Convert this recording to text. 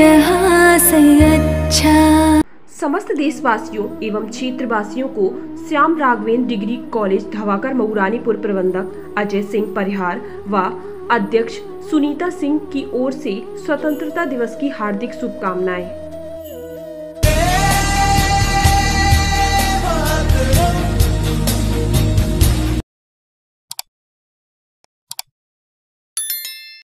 जहाँ से अच्छा। समस्त देशवासियों एवं क्षेत्रवासियों को श्याम राघवेंद्र डिग्री कॉलेज धवाकर मऊरानीपुर प्रबंधक अजय सिंह परिहार व अध्यक्ष सुनीता सिंह की ओर से स्वतंत्रता दिवस की हार्दिक शुभकामनाएँ।